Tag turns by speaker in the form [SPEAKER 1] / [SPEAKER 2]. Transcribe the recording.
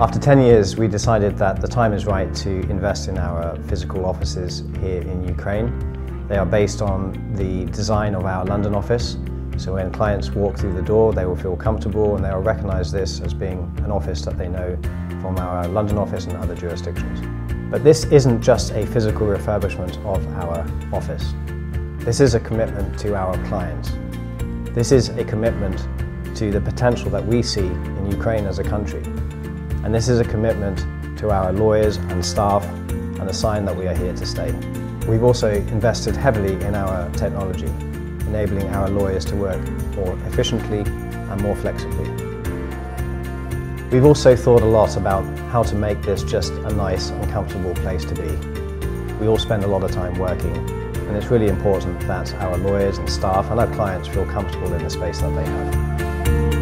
[SPEAKER 1] After 10 years, we decided that the time is right to invest in our physical offices here in Ukraine. They are based on the design of our London office, so when clients walk through the door, they will feel comfortable and they will recognise this as being an office that they know from our London office and other jurisdictions. But this isn't just a physical refurbishment of our office. This is a commitment to our clients. This is a commitment to the potential that we see in Ukraine as a country. And this is a commitment to our lawyers and staff and a sign that we are here to stay. We've also invested heavily in our technology, enabling our lawyers to work more efficiently and more flexibly. We've also thought a lot about how to make this just a nice and comfortable place to be. We all spend a lot of time working and it's really important that our lawyers and staff and our clients feel comfortable in the space that they have.